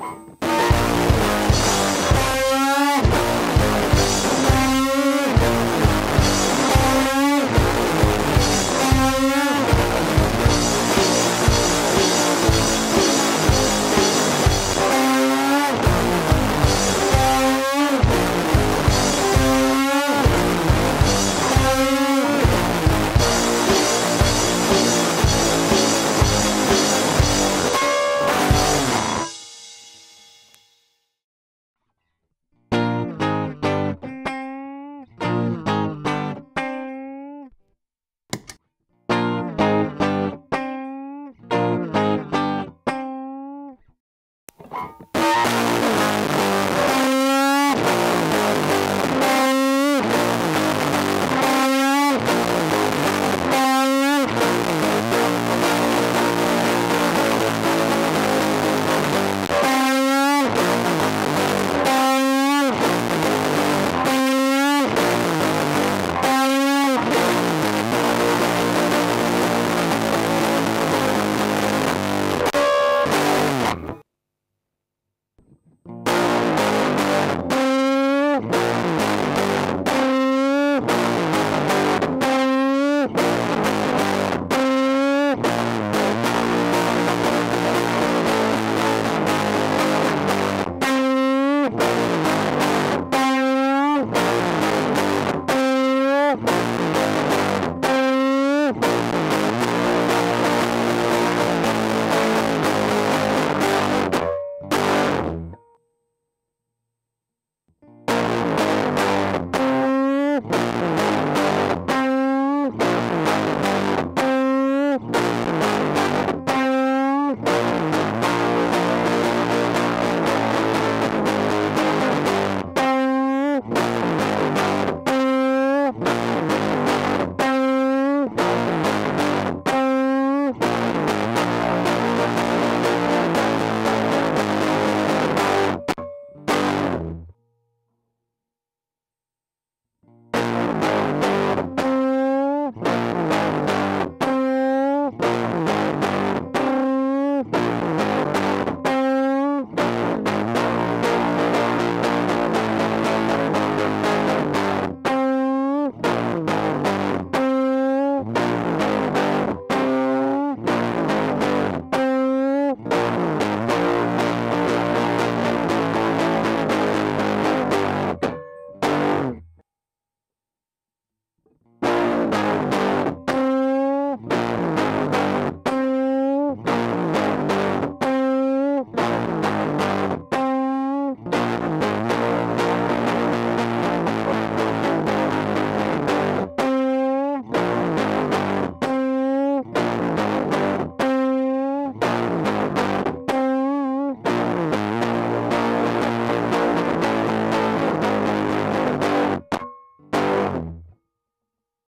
Whoa. You